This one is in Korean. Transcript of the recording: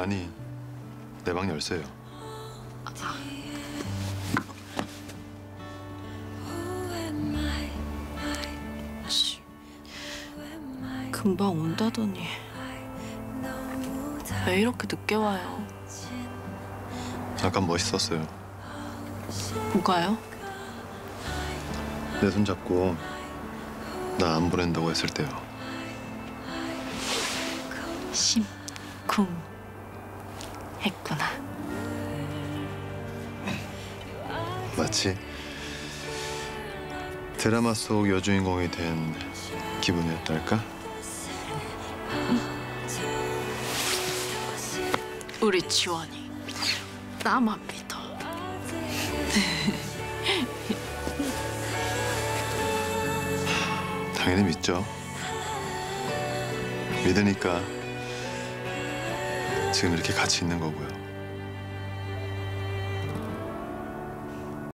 아니 내 방 열쇠요. 씨, 금방 온다더니 왜 이렇게 늦게 와요? 아까 멋있었어요. 뭐가요? 내 손 잡고 나 안 보낸다고 했을 때요. 심쿵 했구나. 마치 드라마 속 여주인공이 된 기분이었달까? 우리 지원이 나만 믿어. 당연히 믿죠. 믿으니까 지금 이렇게 같이 있는 거고요.